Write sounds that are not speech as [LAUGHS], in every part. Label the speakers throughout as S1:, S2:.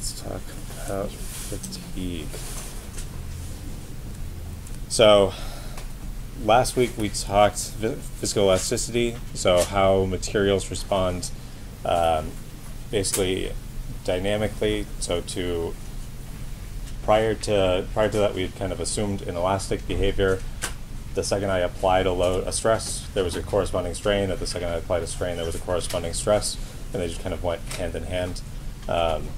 S1: let's talk about fatigue. So, last week we talked viscoelasticity, so how materials respond um, basically dynamically. So to prior to prior to that, we had kind of assumed an elastic behavior. The second I applied a load, a stress, there was a corresponding strain. At the second I applied a strain, there was a corresponding stress, and they just kind of went hand in hand. Um,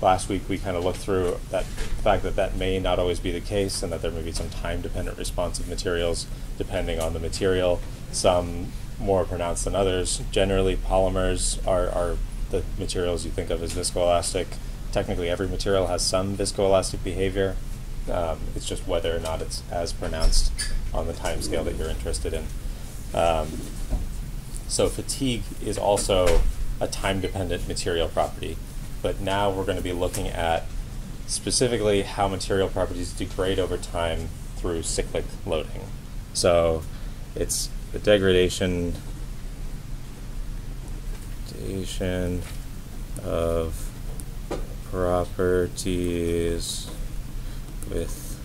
S1: last week we kind of looked through that fact that that may not always be the case, and that there may be some time-dependent responsive materials depending on the material. Some more pronounced than others. Generally, polymers are, are the materials you think of as viscoelastic. Technically, every material has some viscoelastic behavior. Um, it's just whether or not it's as pronounced on the time scale that you're interested in. Um, so fatigue is also a time-dependent material property, but now we're going to be looking at specifically how material properties degrade over time through cyclic loading. So it's the degradation degradation of properties with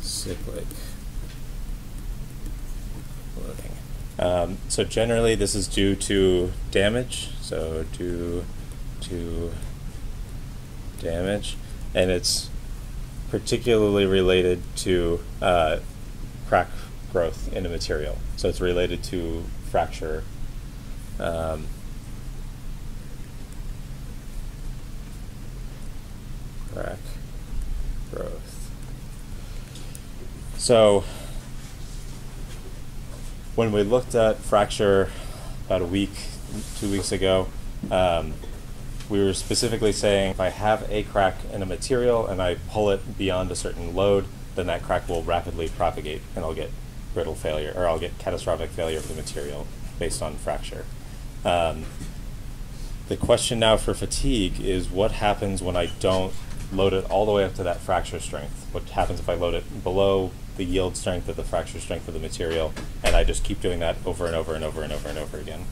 S1: cyclic loading. Um, so generally this is due to damage, so due to damage, and it's particularly related to uh, crack growth in a material. So it's related to fracture. Um, crack growth. So when we looked at fracture about a week, two weeks ago, um, we were specifically saying if I have a crack in a material and I pull it beyond a certain load, then that crack will rapidly propagate and I'll get brittle failure, or I'll get catastrophic failure of the material based on fracture. Um, the question now for fatigue is what happens when I don't load it all the way up to that fracture strength? What happens if I load it below the yield strength of the fracture strength of the material and I just keep doing that over and over and over and over and over again?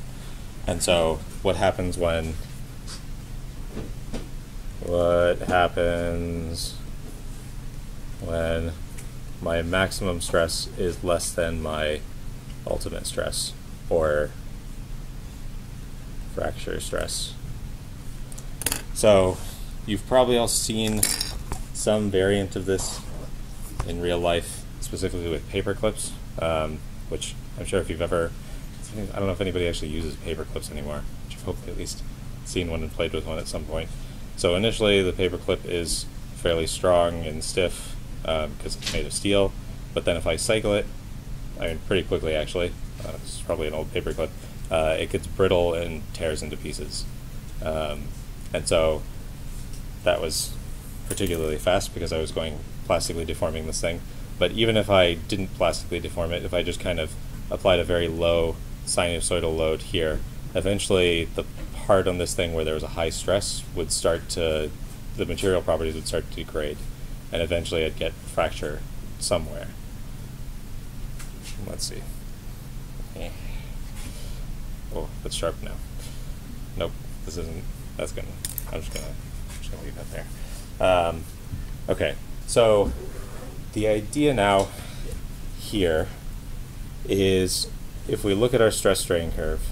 S1: And so what happens when what happens when my maximum stress is less than my ultimate stress or fracture stress. So you've probably all seen some variant of this in real life, specifically with paper clips, um, which I'm sure if you've ever, I don't know if anybody actually uses paper clips anymore, but you've hopefully at least seen one and played with one at some point. So initially the paper clip is fairly strong and stiff because um, it's made of steel. But then if I cycle it, I mean pretty quickly actually, uh, this is probably an old paper clip, uh, it gets brittle and tears into pieces. Um, and so that was particularly fast because I was going plastically deforming this thing. But even if I didn't plastically deform it, if I just kind of applied a very low sinusoidal load here, eventually the part on this thing where there was a high stress would start to, the material properties would start to degrade and eventually I'd get fracture somewhere. Let's see. Eh. Oh, it's sharp now. Nope, this isn't. That's gonna. I'm just gonna. I'm just gonna leave that there. Um, okay, so the idea now here is if we look at our stress strain curve,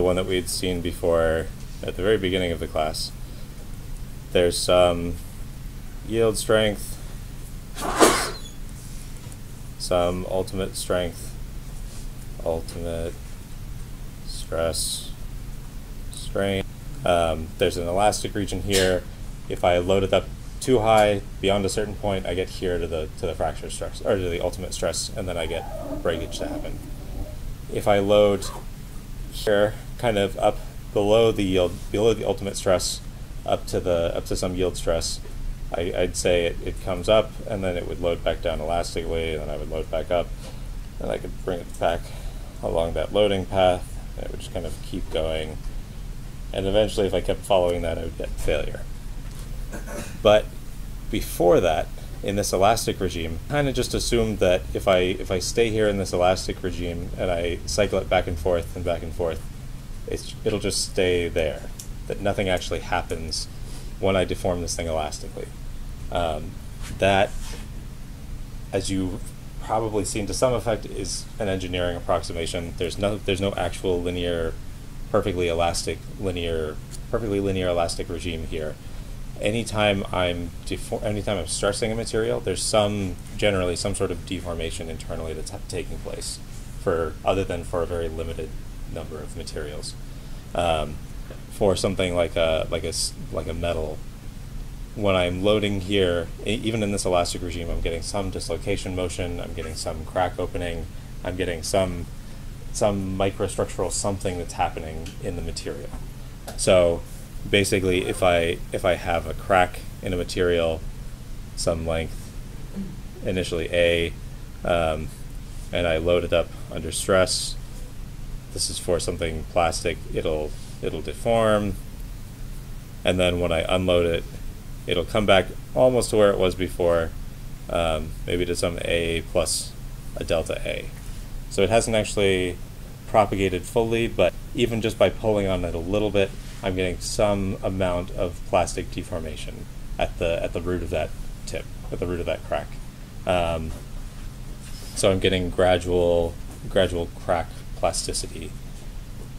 S1: the one that we had seen before at the very beginning of the class, there's some yield strength, some ultimate strength, ultimate stress, strain. Um, there's an elastic region here. If I load it up too high beyond a certain point, I get here to the to the fracture stress or to the ultimate stress, and then I get breakage to happen. If I load here, kind of up below the yield, below the ultimate stress, up to the up to some yield stress, I, would say it, it comes up and then it would load back down elastically, and then I would load back up, and I could bring it back along that loading path, and it would just kind of keep going. And eventually, if I kept following that, I would get failure. But before that, in this elastic regime, kind of just assumed that if I if I stay here in this elastic regime and I cycle it back and forth and back and forth, it's, it'll just stay there. That nothing actually happens when I deform this thing elastically. Um, that, as you've probably seen to some effect, is an engineering approximation. There's no there's no actual linear, perfectly elastic linear, perfectly linear elastic regime here. Anytime I'm anytime I'm stressing a material, there's some generally some sort of deformation internally that's taking place, for other than for a very limited number of materials. Um, for something like a like a like a metal when I'm loading here, even in this elastic regime, I'm getting some dislocation motion, I'm getting some crack opening, I'm getting some some microstructural something that's happening in the material. So basically if I if I have a crack in a material, some length, initially A, um, and I load it up under stress, this is for something plastic, it'll it'll deform, and then when I unload it, it'll come back almost to where it was before, um, maybe to some A plus a delta A. So it hasn't actually propagated fully, but even just by pulling on it a little bit, I'm getting some amount of plastic deformation at the at the root of that tip, at the root of that crack. Um, so I'm getting gradual gradual crack plasticity.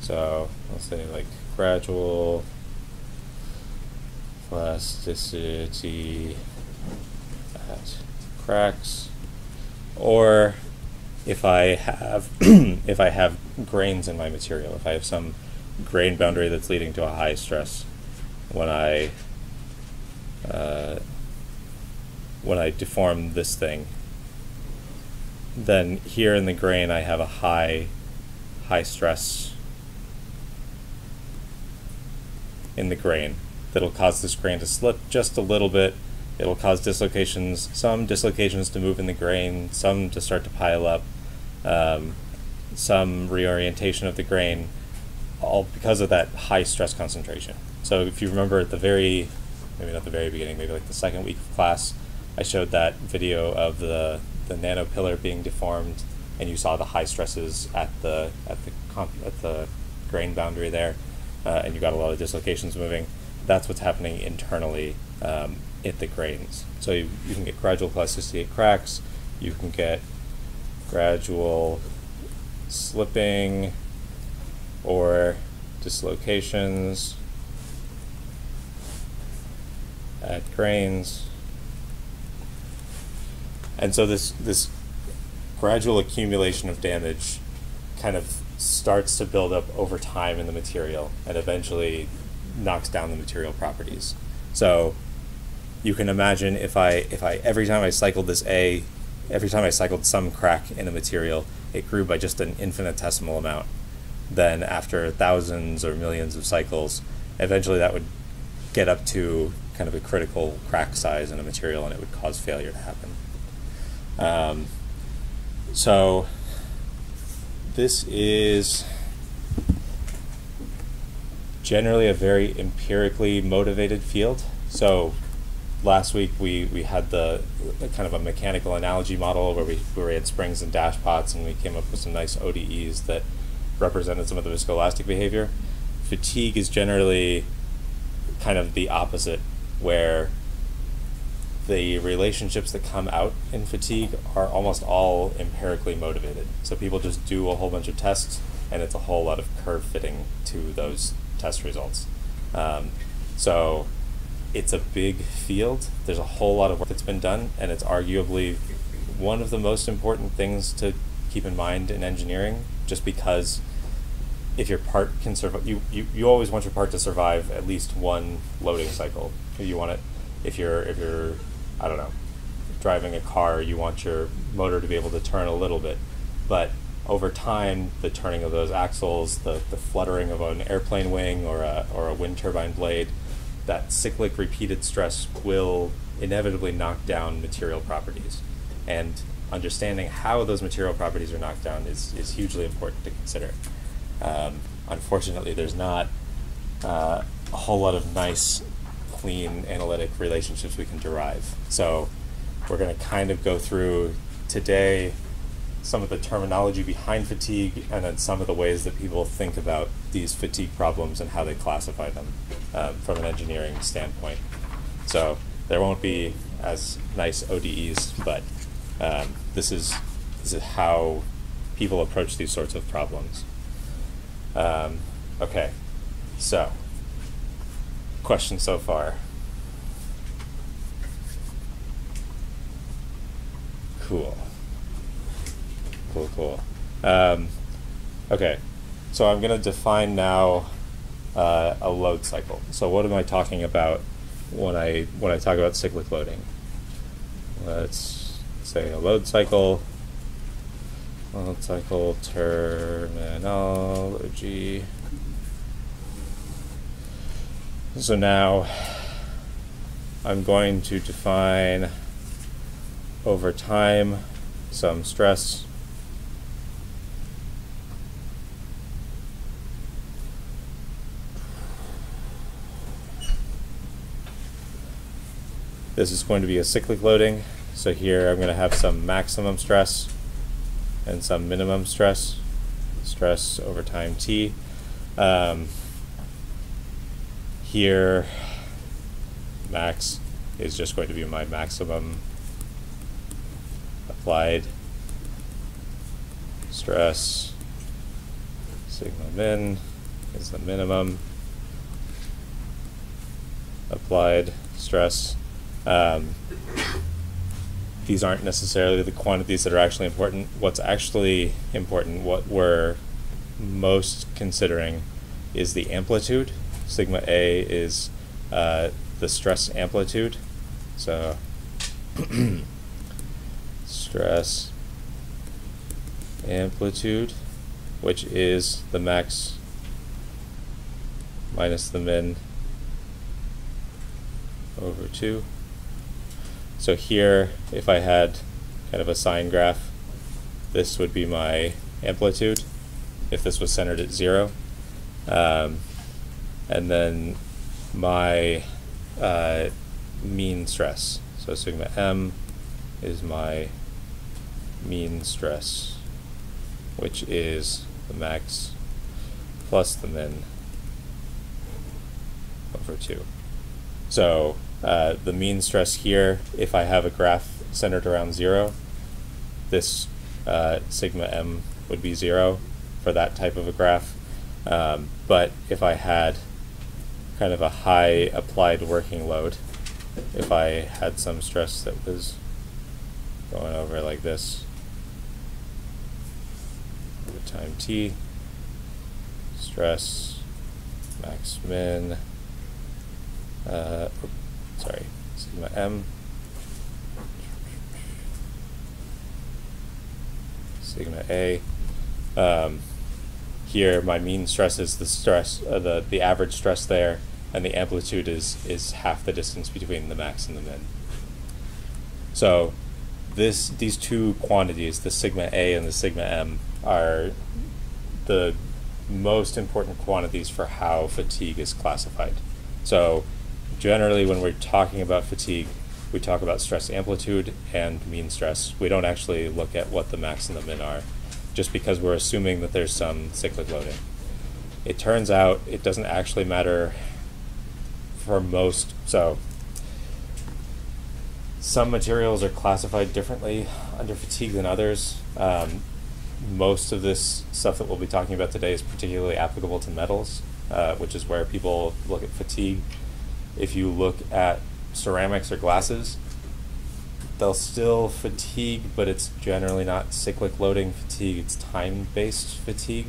S1: So let's say like gradual plasticity at cracks, or if I have [CLEARS THROAT] if I have grains in my material, if I have some grain boundary that's leading to a high stress, when I uh, when I deform this thing, then here in the grain I have a high high stress in the grain that'll cause this grain to slip just a little bit. It'll cause dislocations, some dislocations to move in the grain, some to start to pile up, um, some reorientation of the grain, all because of that high stress concentration. So if you remember at the very, maybe not the very beginning, maybe like the second week of class, I showed that video of the, the nano pillar being deformed and you saw the high stresses at the, at the, at the grain boundary there, uh, and you got a lot of dislocations moving that's what's happening internally um, at the grains. So you, you can get gradual plasticity at cracks, you can get gradual slipping or dislocations at grains. And so this this gradual accumulation of damage kind of starts to build up over time in the material and eventually knocks down the material properties. So you can imagine if I if I every time I cycled this A, every time I cycled some crack in a material, it grew by just an infinitesimal amount. Then after thousands or millions of cycles, eventually that would get up to kind of a critical crack size in a material and it would cause failure to happen. Um, so this is generally a very empirically motivated field. So last week we, we had the, kind of a mechanical analogy model where we, where we had springs and dash pots and we came up with some nice ODEs that represented some of the viscoelastic behavior. Fatigue is generally kind of the opposite where the relationships that come out in fatigue are almost all empirically motivated. So people just do a whole bunch of tests and it's a whole lot of curve fitting to those test results. Um, so it's a big field. There's a whole lot of work that's been done, and it's arguably one of the most important things to keep in mind in engineering, just because if your part can survive, you, you, you always want your part to survive at least one loading cycle. You want it, if you're, if you're, I don't know, driving a car, you want your motor to be able to turn a little bit. But over time, the turning of those axles, the, the fluttering of an airplane wing or a, or a wind turbine blade, that cyclic repeated stress will inevitably knock down material properties. And understanding how those material properties are knocked down is, is hugely important to consider. Um, unfortunately, there's not uh, a whole lot of nice, clean analytic relationships we can derive. So we're going to kind of go through today some of the terminology behind fatigue, and then some of the ways that people think about these fatigue problems and how they classify them um, from an engineering standpoint. So there won't be as nice ODEs, but um, this is this is how people approach these sorts of problems. Um, okay, so question so far. Cool. Cool, cool. Um, okay, so I'm going to define now uh, a load cycle. So what am I talking about when I when I talk about cyclic loading? Let's say a load cycle. Load cycle terminology. So now I'm going to define over time some stress This is going to be a cyclic loading. So here I'm going to have some maximum stress and some minimum stress, stress over time t. Um, here, max is just going to be my maximum applied stress. Sigma min is the minimum applied stress. Um, these aren't necessarily the quantities that are actually important. What's actually important, what we're most considering, is the amplitude. Sigma A is uh, the stress amplitude. So, [CLEARS THROAT] stress amplitude, which is the max minus the min over 2. So here, if I had kind of a sine graph, this would be my amplitude if this was centered at zero. Um, and then my uh, mean stress. So sigma m is my mean stress, which is the max plus the min over 2. So uh, the mean stress here, if I have a graph centered around zero, this uh, sigma m would be zero for that type of a graph. Um, but if I had kind of a high applied working load, if I had some stress that was going over like this, time t, stress, max min, uh, sorry, sigma m, sigma a. Um, here, my mean stress is the stress, uh, the the average stress there, and the amplitude is is half the distance between the max and the min. So, this these two quantities, the sigma a and the sigma m, are the most important quantities for how fatigue is classified. So generally when we're talking about fatigue, we talk about stress amplitude and mean stress. We don't actually look at what the max and the min are, just because we're assuming that there's some cyclic loading. It turns out it doesn't actually matter for most, so some materials are classified differently under fatigue than others. Um, most of this stuff that we'll be talking about today is particularly applicable to metals, uh, which is where people look at fatigue if you look at ceramics or glasses, they'll still fatigue, but it's generally not cyclic loading fatigue, it's time-based fatigue.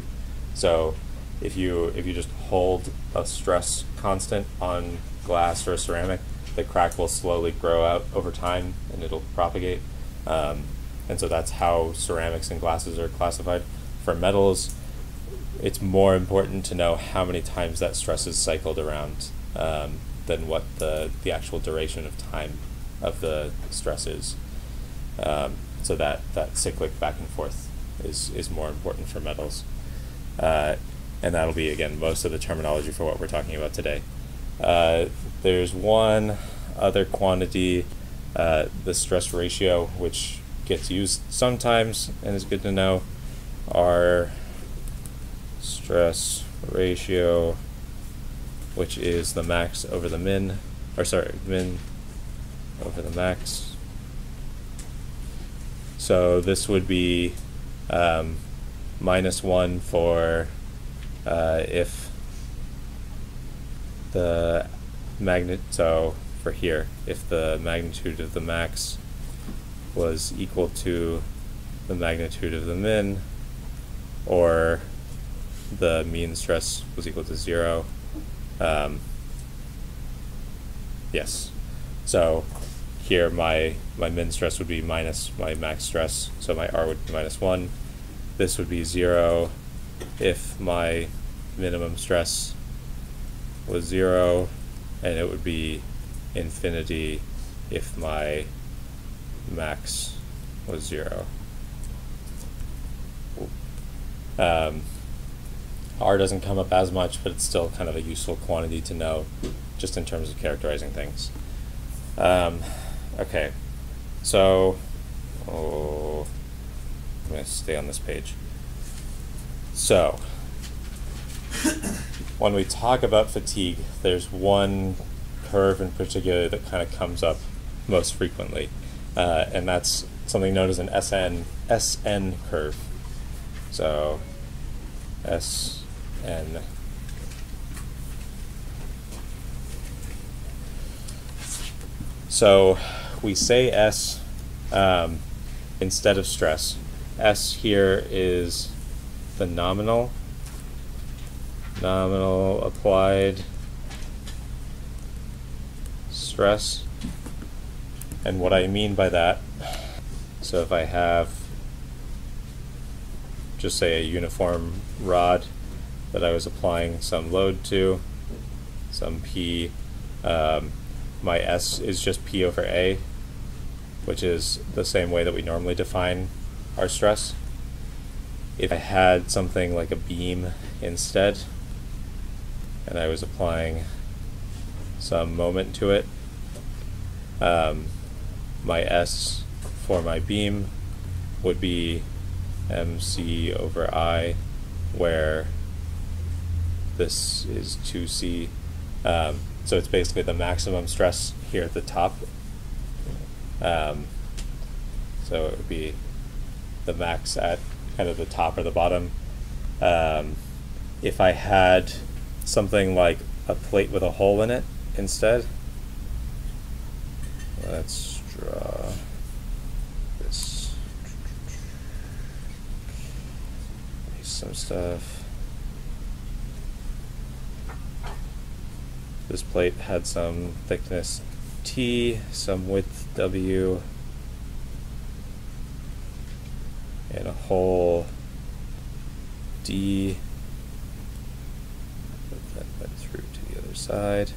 S1: So if you if you just hold a stress constant on glass or ceramic, the crack will slowly grow out over time and it'll propagate. Um, and so that's how ceramics and glasses are classified. For metals, it's more important to know how many times that stress is cycled around. Um, than what the, the actual duration of time of the stress is. Um, so that, that cyclic back and forth is, is more important for metals. Uh, and that'll be, again, most of the terminology for what we're talking about today. Uh, there's one other quantity, uh, the stress ratio, which gets used sometimes and is good to know Our stress ratio, which is the max over the min, or sorry, min over the max. So this would be um, minus 1 for uh, if the magnet, so for here, if the magnitude of the max was equal to the magnitude of the min, or the mean stress was equal to zero. Um, yes. So here my my min stress would be minus my max stress, so my R would be minus one. This would be zero if my minimum stress was zero, and it would be infinity if my max was zero. Um, R doesn't come up as much, but it's still kind of a useful quantity to know just in terms of characterizing things. Um, okay, so oh, I'm going to stay on this page. So, when we talk about fatigue, there's one curve in particular that kind of comes up most frequently, uh, and that's something known as an SN SN curve. So, SN. So we say S um, instead of stress. S here is the nominal, nominal applied stress. And what I mean by that, so if I have just say a uniform rod that I was applying some load to, some P, um, my S is just P over A, which is the same way that we normally define our stress. If I had something like a beam instead, and I was applying some moment to it, um, my S for my beam would be mc over i, where this is 2c. Um, so it's basically the maximum stress here at the top. Um, so it would be the max at kind of the top or the bottom. Um, if I had something like a plate with a hole in it instead, let's draw this. Some stuff. This plate had some thickness T, some width W, and a hole D. Put that went through to the other side.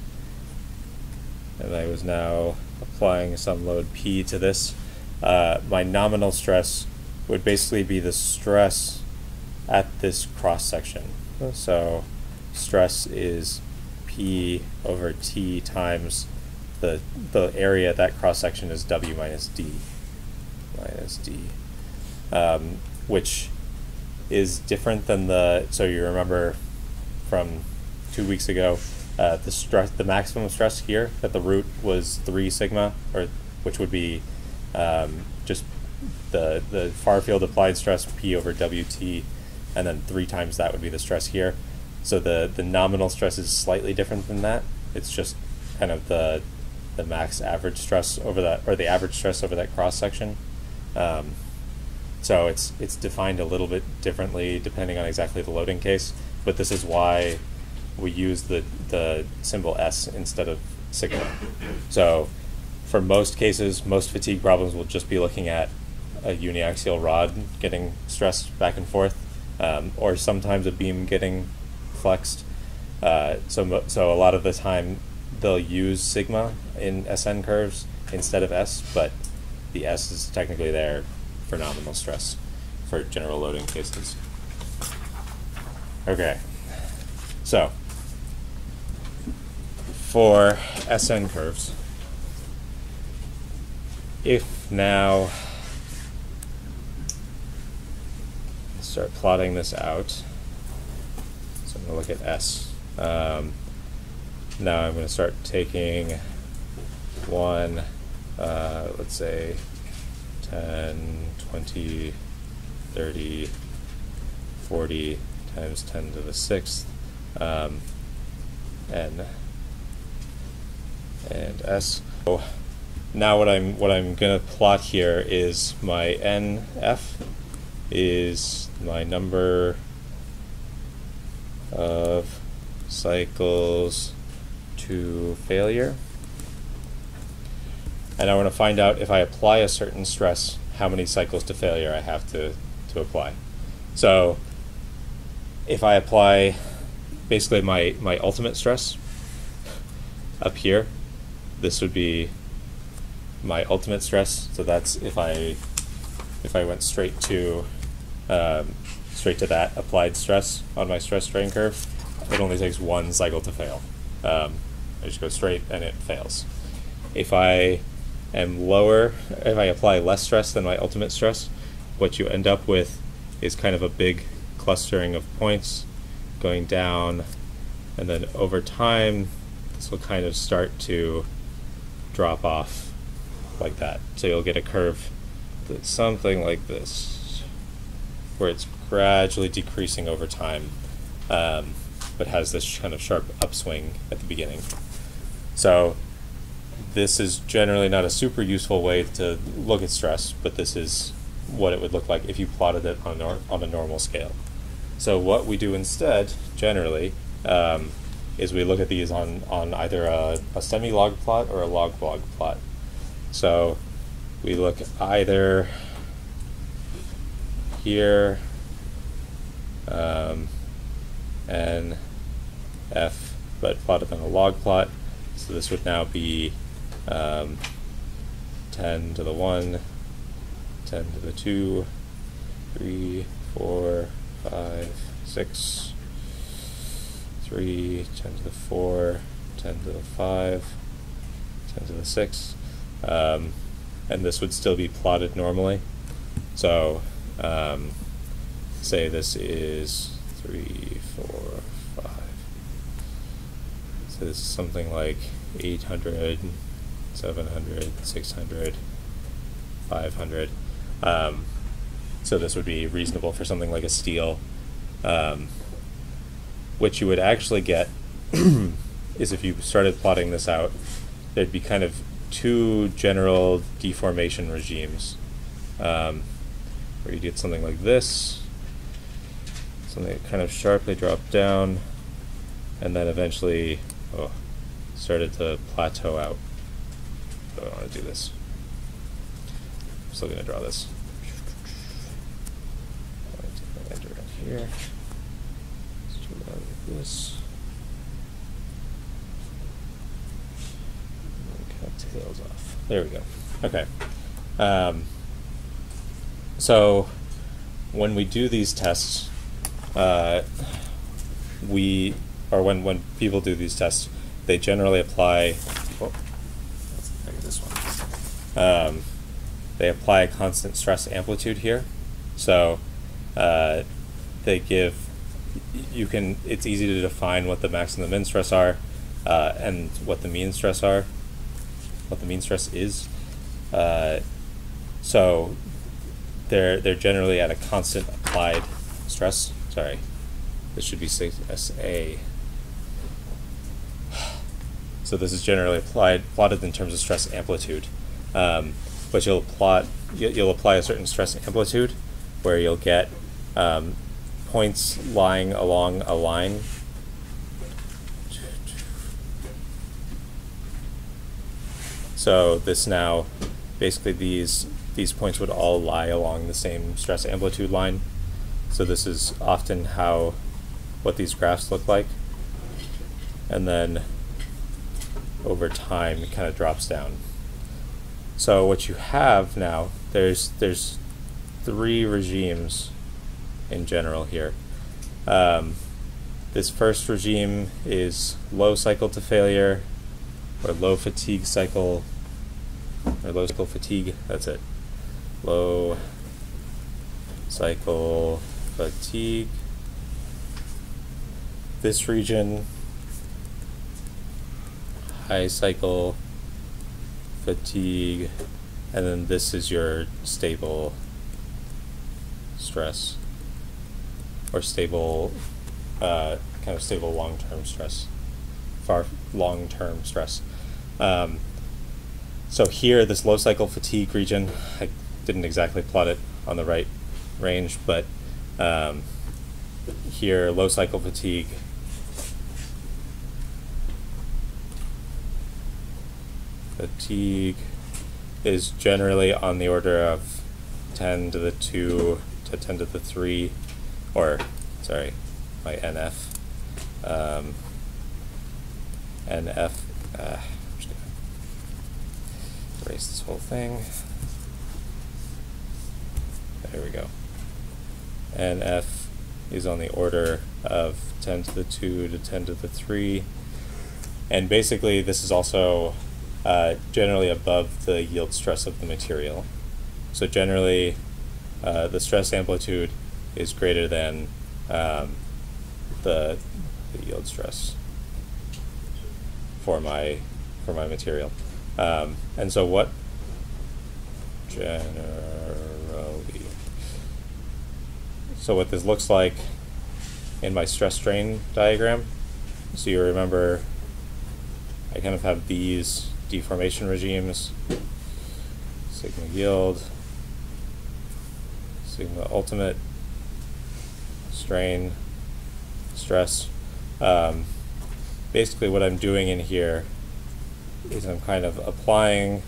S1: And I was now applying some load P to this. Uh, my nominal stress would basically be the stress at this cross section. So stress is P over T times the, the area that cross section is W minus D. Minus D. Um, which is different than the, so you remember from two weeks ago, uh, the stress, the maximum stress here at the root was three sigma, or which would be um, just the the far field applied stress P over WT, and then three times that would be the stress here. So the, the nominal stress is slightly different than that. It's just kind of the the max average stress over that, or the average stress over that cross section. Um, so it's it's defined a little bit differently depending on exactly the loading case. But this is why we use the the symbol S instead of sigma. So for most cases, most fatigue problems will just be looking at a uniaxial rod getting stressed back and forth, um, or sometimes a beam getting flexed. Uh, so, so a lot of the time they'll use sigma in SN curves instead of S, but the S is technically there for nominal stress for general loading cases. Okay, so for SN curves, if now start plotting this out. So I'm going to look at S. Um, now I'm going to start taking one, uh, let's say 10, 20, 30, 40 times 10 to the sixth, um, n and s. So now what I'm what I'm gonna plot here is my nf is my number of cycles to failure. And I want to find out if I apply a certain stress, how many cycles to failure I have to, to apply. So if I apply basically my, my ultimate stress up here, this would be my ultimate stress. So that's if I if I went straight to um, straight to that applied stress on my stress strain curve, it only takes one cycle to fail. Um, I just go straight and it fails. If I am lower, if I apply less stress than my ultimate stress, what you end up with is kind of a big clustering of points going down, and then over time, this will kind of start to drop off like that. So you'll get a curve that's something like this, where it's gradually decreasing over time, um, but has this kind of sharp upswing at the beginning. So this is generally not a super useful way to look at stress, but this is what it would look like if you plotted it on, on a normal scale. So what we do instead, generally, um, is we look at these on, on either a, a semi-log plot or a log-log plot. So we look either here um, and f, but plotted on a log plot. So this would now be um, 10 to the 1, 10 to the 2, 3, 4, 5, 6, 3, 10 to the 4, 10 to the 5, 10 to the 6. Um, and this would still be plotted normally. So, um, say this is 3, 4, 5. So this is something like 800, 700, 600, 500. Um, so this would be reasonable for something like a steel. Um, what you would actually get [CLEARS THROAT] is if you started plotting this out, there'd be kind of two general deformation regimes. Um, where you get something like this, something that kind of sharply dropped down, and then eventually oh, started to plateau out. I don't want to do this. I'm still going to draw this. Enter it here. Let's do like this. Cut tails off. There we go. Okay. Um, so when we do these tests, uh, we or when when people do these tests, they generally apply. Um, they apply a constant stress amplitude here, so uh, they give. You can. It's easy to define what the max and the min stress are, uh, and what the mean stress are. What the mean stress is. Uh, so they're they're generally at a constant applied stress. Sorry, this should be SA. So this is generally applied plotted in terms of stress amplitude, um, but you'll plot you'll apply a certain stress amplitude where you'll get um, points lying along a line. So this now, basically these these points would all lie along the same stress amplitude line. So this is often how what these graphs look like. And then over time it kind of drops down. So what you have now, there's there's three regimes in general here. Um, this first regime is low cycle to failure, or low fatigue cycle, or low cycle fatigue, that's it low cycle fatigue. This region, high cycle, fatigue, and then this is your stable stress or stable, uh, kind of stable long-term stress, far long-term stress. Um, so here, this low cycle fatigue region, I didn't exactly plot it on the right range, but um, here, low cycle fatigue. Fatigue is generally on the order of 10 to the 2 to 10 to the 3, or, sorry, my NF. Um, NF, uh, I'm just gonna erase this whole thing. There we go. NF is on the order of 10 to the 2 to 10 to the 3. And basically, this is also uh, generally above the yield stress of the material. So generally, uh, the stress amplitude is greater than um, the, the yield stress for my for my material. Um, and so what generally so what this looks like in my stress strain diagram. So you remember I kind of have these deformation regimes, sigma yield, sigma ultimate, strain, stress. Um, basically what I'm doing in here is I'm kind of applying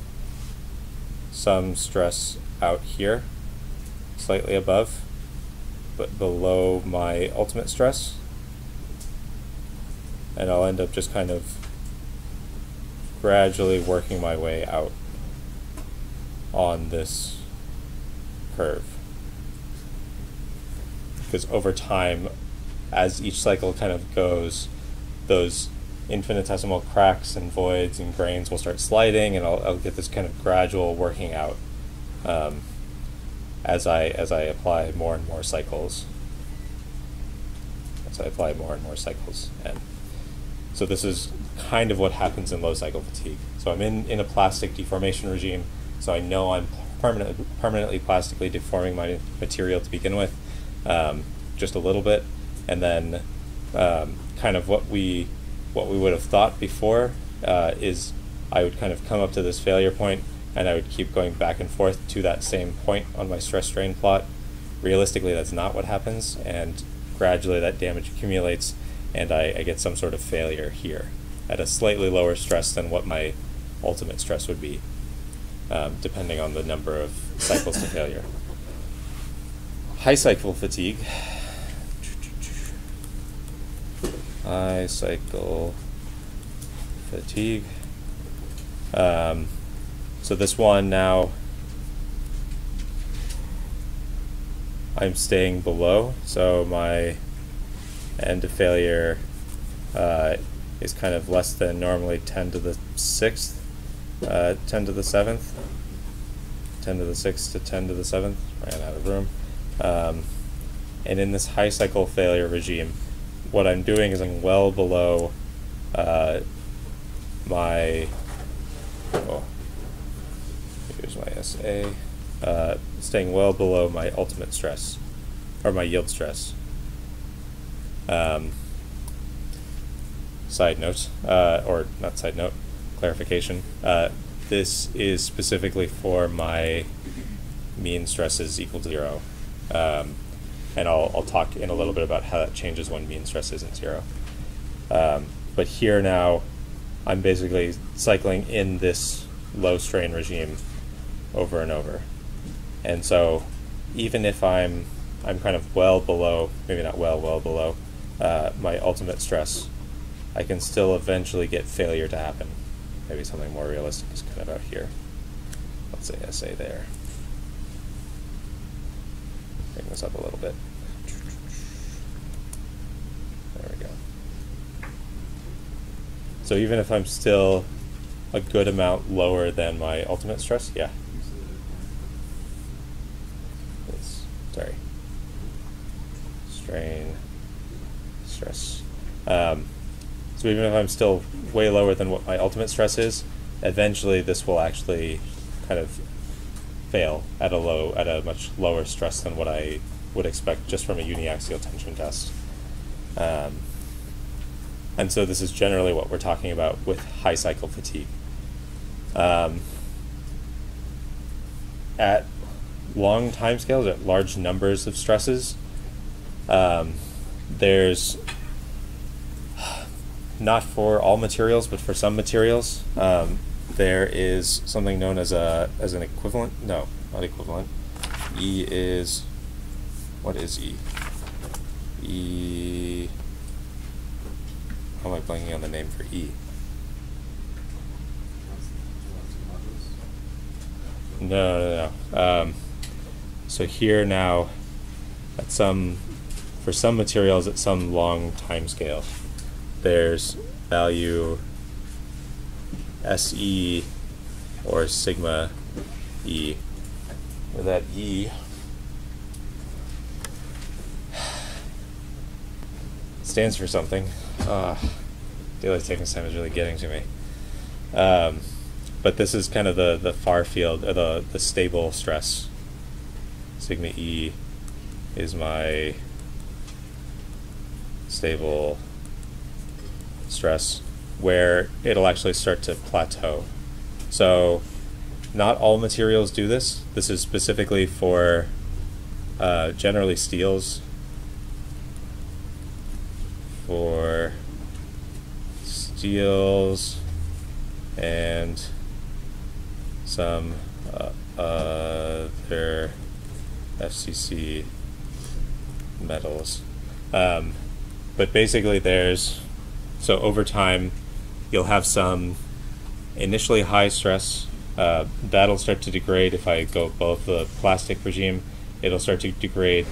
S1: some stress out here, slightly above, but below my ultimate stress. And I'll end up just kind of gradually working my way out on this curve. Because over time, as each cycle kind of goes, those infinitesimal cracks and voids and grains will start sliding, and I'll, I'll get this kind of gradual working out um, as I as I apply more and more cycles. As I apply more and more cycles, and so this is kind of what happens in low cycle fatigue. So I'm in, in a plastic deformation regime, so I know I'm permanent, permanently plastically deforming my material to begin with, um, just a little bit, and then um, kind of what we what we would have thought before uh, is I would kind of come up to this failure point and I would keep going back and forth to that same point on my stress strain plot. Realistically, that's not what happens, and gradually that damage accumulates, and I, I get some sort of failure here at a slightly lower stress than what my ultimate stress would be, um, depending on the number of cycles to failure. [LAUGHS] High cycle fatigue. High cycle fatigue. Um, so this one now, I'm staying below, so my end of failure uh, is kind of less than normally 10 to the 6th, uh, 10 to the 7th, 10 to the 6th to 10 to the 7th, ran out of room. Um, and in this high cycle failure regime, what I'm doing is I'm well below uh, my, oh, here's my SA, uh, staying well below my ultimate stress, or my yield stress. Um, side note, uh, or not side note, clarification. Uh, this is specifically for my mean stresses equal to zero. Um, and I'll, I'll talk in a little bit about how that changes when mean stress isn't zero. Um, but here now, I'm basically cycling in this low strain regime over and over. And so even if I'm I'm kind of well below, maybe not well, well below uh, my ultimate stress, I can still eventually get failure to happen. Maybe something more realistic is kind of out here. Let's say SA there. Bring this up a little bit. There we go. So even if I'm still a good amount lower than my ultimate stress, yeah. It's, sorry. strain, stress. Um, so even if I'm still way lower than what my ultimate stress is, eventually this will actually kind of fail at a low at a much lower stress than what I would expect just from a uniaxial tension test. Um, and so this is generally what we're talking about with high cycle fatigue. Um, at long timescales, at large numbers of stresses, um, there's not for all materials, but for some materials, um, there is something known as a as an equivalent. No, not equivalent. E is what is E? E. How am I blanking on the name for E? No, no, no. Um, so here now, at some, for some materials at some long time scale, there's value SE or sigma E, where that E [SIGHS] stands for something. Uh, daylight savings time is really getting to me. Um, but this is kind of the, the far field, or the, the stable stress. Sigma E is my stable stress where it'll actually start to plateau. So not all materials do this. This is specifically for uh, generally steels, for steels and some uh, other FCC metals. Um, but basically, there's so over time, you'll have some initially high stress. Uh, that'll start to degrade if I go above the plastic regime. It'll start to degrade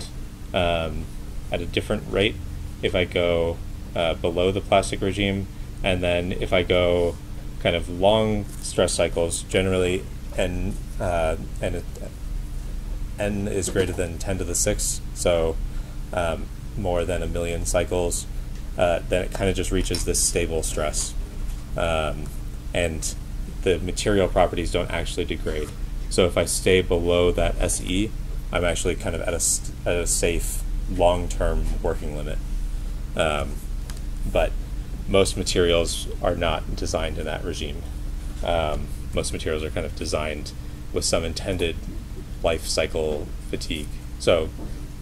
S1: um, at a different rate if I go uh, below the plastic regime. And then if I go kind of long stress cycles, generally n, uh, n, n is greater than 10 to the 6, so um, more than a million cycles, uh, then it kind of just reaches this stable stress. Um, and the material properties don't actually degrade. So if I stay below that SE, I'm actually kind of at a, at a safe long-term working limit. Um, but most materials are not designed in that regime. Um, most materials are kind of designed with some intended life cycle fatigue. So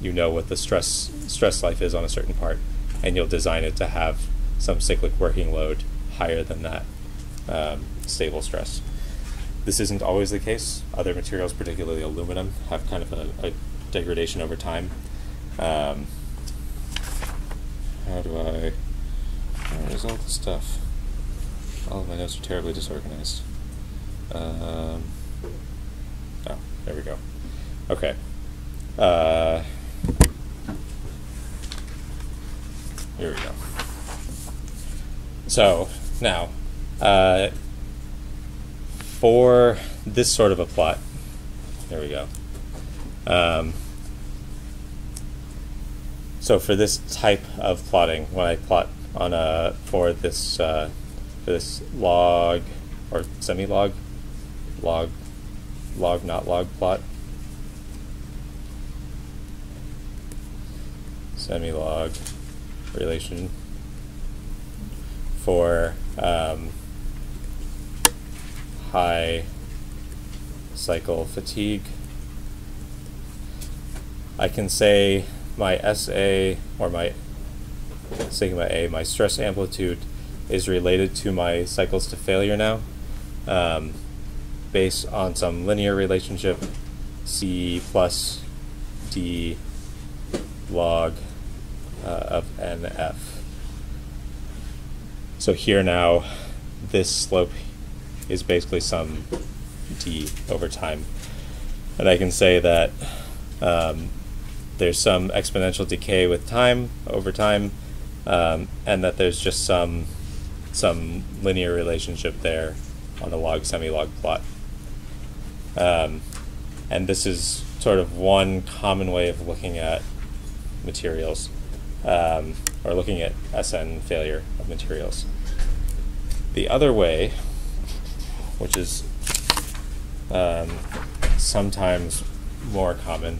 S1: you know what the stress stress life is on a certain part, and you'll design it to have some cyclic working load higher than that um, stable stress. This isn't always the case. Other materials, particularly aluminum, have kind of a, a degradation over time. Um, how do I? Where's all the stuff? All of my notes are terribly disorganized. Um, oh, there we go. Okay. Uh, here we go. So, now, uh, for this sort of a plot, there we go. Um, so for this type of plotting, when I plot on a for this uh, for this log or semi-log, log, log not log plot, semi-log relation for um, high cycle fatigue. I can say my SA or my sigma A, my stress amplitude is related to my cycles to failure now um, based on some linear relationship C plus D log uh, of NF. So here now, this slope is basically some D over time. And I can say that um, there's some exponential decay with time over time, um, and that there's just some some linear relationship there on a log semi-log plot. Um, and this is sort of one common way of looking at materials. Um, or looking at SN failure of materials. The other way, which is um, sometimes more common,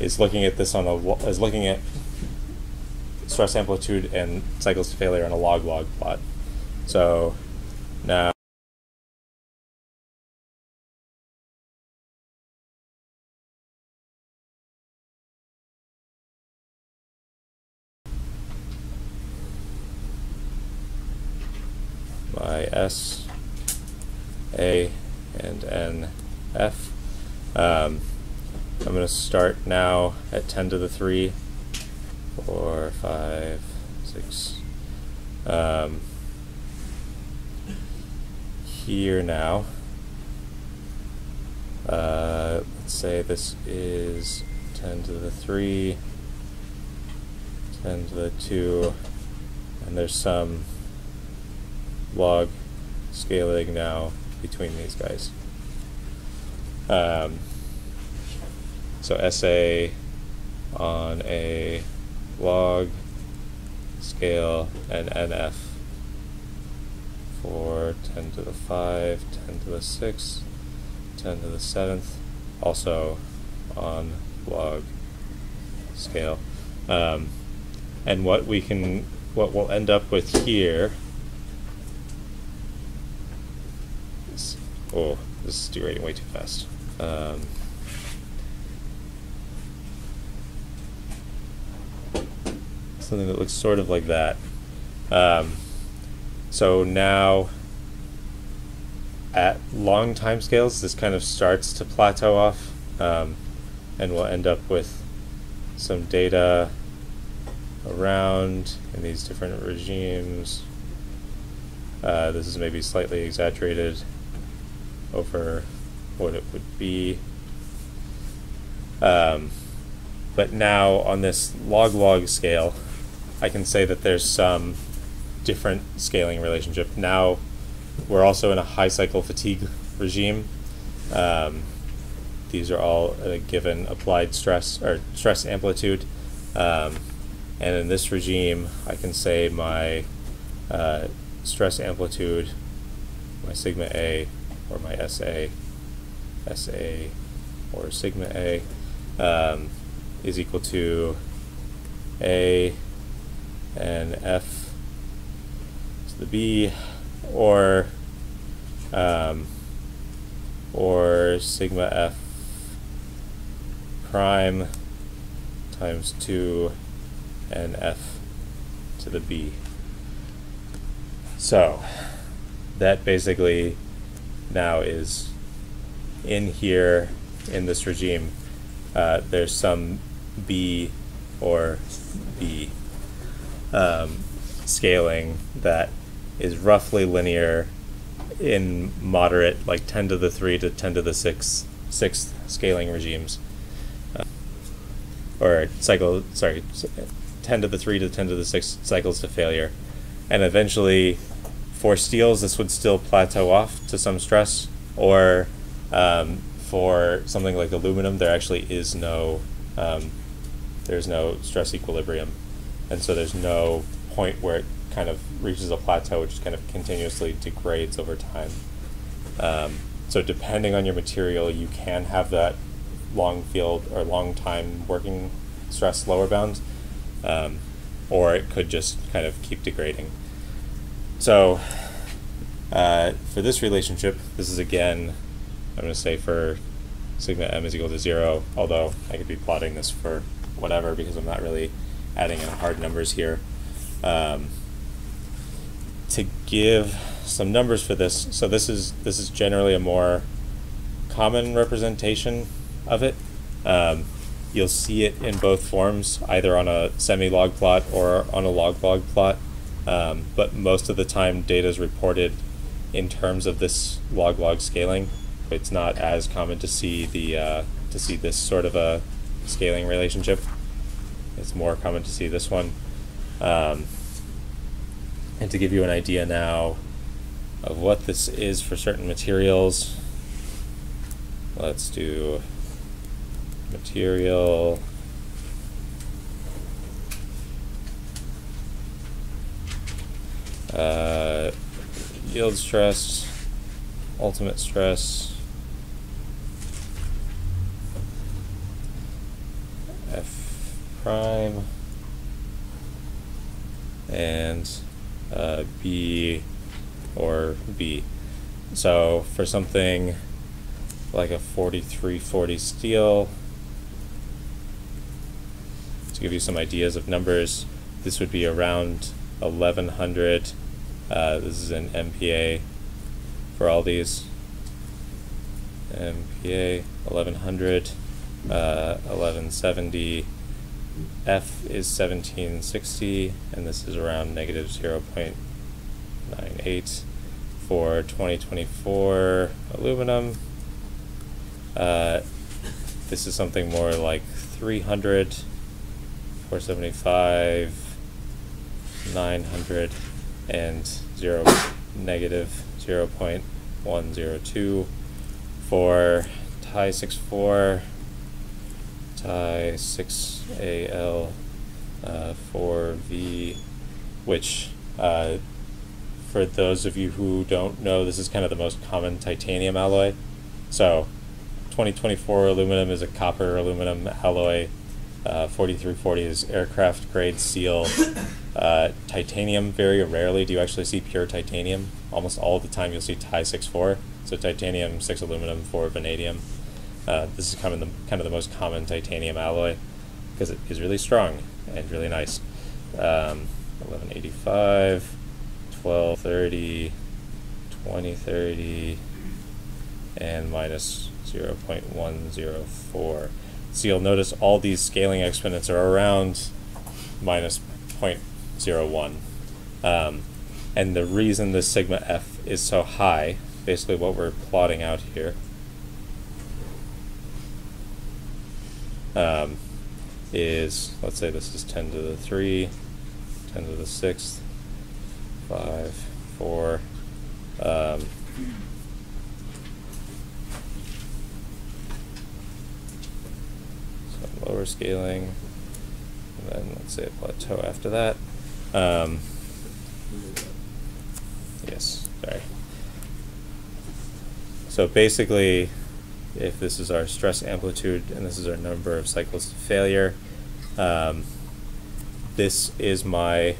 S1: is looking at this on a is looking at stress amplitude and cycles to failure on a log log plot. So now my S, A, and N, F. Um, I'm going to start now at 10 to the 3, 4, 5, 6. Um, here now, uh, let's say this is 10 to the 3, 10 to the 2, and there's some log scaling now between these guys. Um, so SA on a log scale and NF for 10 to the 5, 10 to the 6, 10 to the 7th, also on log scale. Um, and what we can, what we'll end up with here Oh, this is degrading way too fast. Um, something that looks sort of like that. Um, so now, at long time scales, this kind of starts to plateau off, um, and we'll end up with some data around in these different regimes. Uh, this is maybe slightly exaggerated over what it would be. Um, but now on this log log scale, I can say that there's some different scaling relationship. Now we're also in a high cycle fatigue regime. Um, these are all a given applied stress or stress amplitude. Um, and in this regime, I can say my uh, stress amplitude, my sigma A, or my SA, SA or sigma A um, is equal to A NF to the B or um, or sigma F prime times 2 NF to the B. So that basically now is in here in this regime, uh, there's some B or B um, scaling that is roughly linear in moderate, like 10 to the 3 to 10 to the 6, sixth scaling regimes. Uh, or cycle, sorry, 10 to the 3 to 10 to the 6 cycles to failure. And eventually, for steels, this would still plateau off to some stress, or um, for something like aluminum, there actually is no um, there's no stress equilibrium, and so there's no point where it kind of reaches a plateau, which kind of continuously degrades over time. Um, so depending on your material, you can have that long field or long time working stress lower bound, um, or it could just kind of keep degrading. So uh, for this relationship, this is again, I'm going to say for sigma m is equal to 0, although I could be plotting this for whatever because I'm not really adding in hard numbers here. Um, to give some numbers for this, so this is this is generally a more common representation of it. Um, you'll see it in both forms, either on a semi-log plot or on a log-log plot. Um, but most of the time data is reported in terms of this log log scaling. It's not as common to see the uh, to see this sort of a scaling relationship it's more common to see this one. Um, and to give you an idea now of what this is for certain materials, let's do material uh, yield stress, ultimate stress, prime, and uh, B or B. So for something like a 4340 steel, to give you some ideas of numbers, this would be around 1100. Uh, this is an MPa for all these. MPa 1100, uh, 1170. F is 1760, and this is around negative 0.98 for 2024 aluminum. Uh, this is something more like 300, 475, 900, and 0 negative 0.102 for Ti 64 Ti 6AL uh, 4V, which uh, for those of you who don't know, this is kind of the most common titanium alloy. So 2024 aluminum is a copper aluminum alloy. Uh, 4340 is aircraft grade steel. [COUGHS] Uh, titanium, very rarely do you actually see pure titanium. Almost all the time you'll see Ti 64. So titanium, 6 aluminum, 4 vanadium. Uh, this is kind of the kind of the most common titanium alloy because it is really strong and really nice. Um, 1185, 1230, 2030, and minus 0.104. So you'll notice all these scaling exponents are around minus 0.01. Um, and the reason the sigma f is so high, basically what we're plotting out here, um, is, let's say this is 10 to the 3, 10 to the 6th, 5, 4, um, some lower scaling, and then let's say a plateau after that. Um, yes, sorry. So basically, if this is our stress amplitude and this is our number of cycles to failure. Um, this is my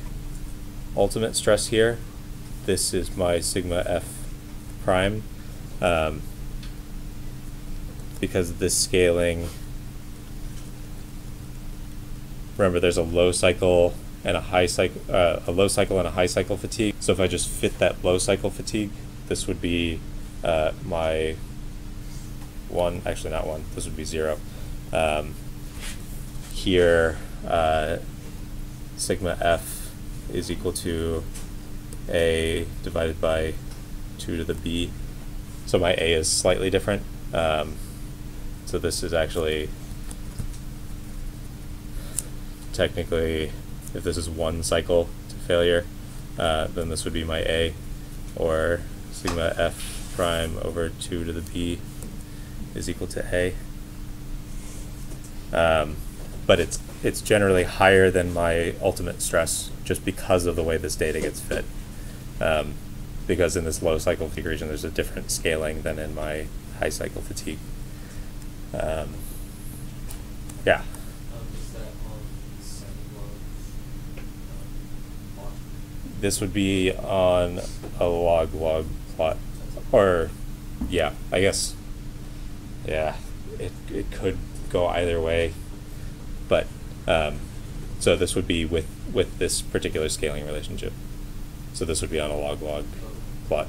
S1: ultimate stress here. This is my sigma f prime. Um, because this scaling, remember there's a low cycle and a high cycle, uh, a low cycle and a high cycle fatigue. So if I just fit that low cycle fatigue, this would be uh, my one, actually not one, this would be zero. Um, here, uh, sigma f is equal to a divided by 2 to the b. So my a is slightly different. Um, so this is actually technically, if this is one cycle to failure, uh, then this would be my a, or sigma f prime over 2 to the b is equal to A. Um, but it's it's generally higher than my ultimate stress just because of the way this data gets fit. Um, because in this low cycle fatigue region, there's a different scaling than in my high cycle fatigue. Um, yeah. This would be on a log log plot, or yeah, I guess yeah, it, it could go either way. But um, so this would be with with this particular scaling relationship. So this would be on a log log plot.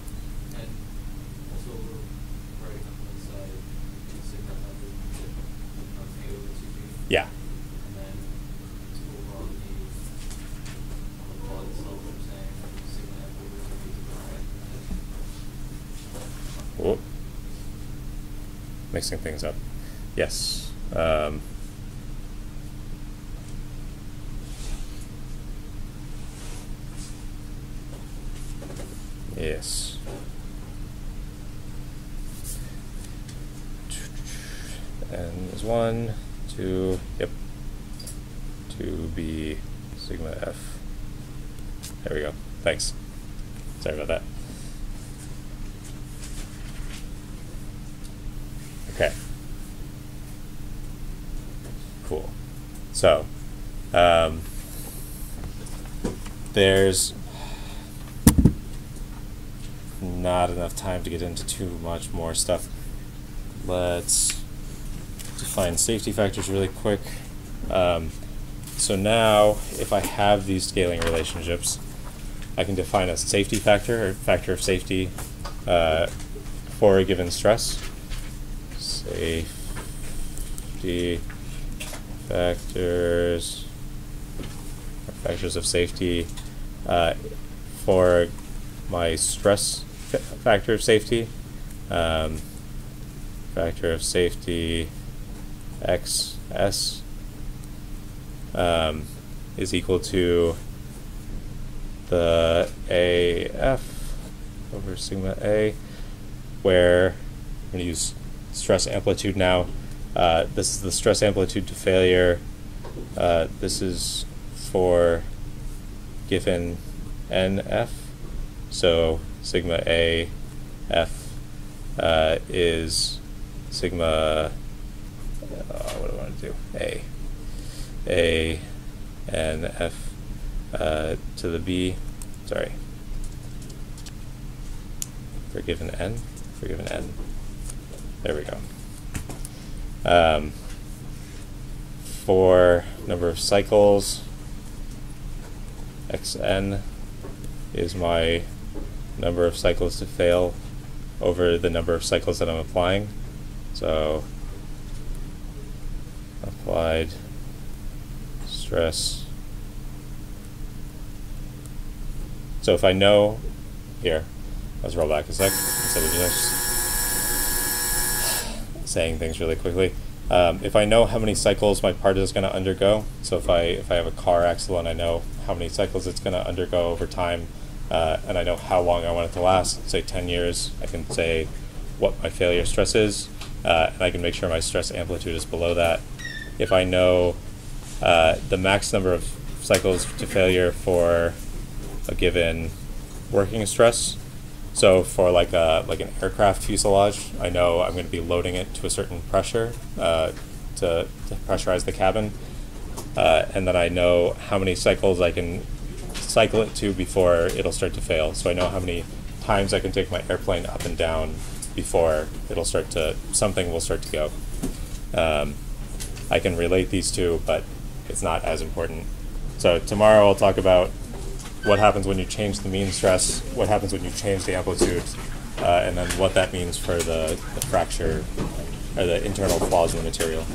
S1: Mixing things up. Yes. Um, yes. And there's one, two, yep. 2b sigma f. There we go. Thanks. Sorry about that. Okay. Cool. So, um, there's not enough time to get into too much more stuff. Let's define safety factors really quick. Um, so now, if I have these scaling relationships, I can define a safety factor or factor of safety uh, for a given stress. Safety factors, factors of safety uh, for my stress factor of safety. Um, factor of safety xs um, is equal to the AF over sigma A, where I'm going to use stress amplitude now. Uh, this is the stress amplitude to failure. Uh, this is for given NF. So sigma A F uh, is sigma, uh, what do I want to do? A. A NF uh, to the B, sorry, for given n, for given n. There we go. Um, for number of cycles, xn is my number of cycles to fail over the number of cycles that I'm applying. So applied stress. So if I know, here, let's roll back a sec instead of just saying things really quickly. Um, if I know how many cycles my part is going to undergo, so if I if I have a car axle and I know how many cycles it's going to undergo over time, uh, and I know how long I want it to last, say 10 years, I can say what my failure stress is, uh, and I can make sure my stress amplitude is below that. If I know uh, the max number of cycles to failure for a given working stress. So for like a like an aircraft fuselage, I know I'm going to be loading it to a certain pressure uh, to, to, pressurize the cabin, uh, and then I know how many cycles I can cycle it to before it'll start to fail. So I know how many times I can take my airplane up and down before it'll start to something will start to go. Um, I can relate these two, but it's not as important. So tomorrow I'll talk about what happens when you change the mean stress, what happens when you change the amplitude, uh, and then what that means for the, the fracture or the internal flaws in the material.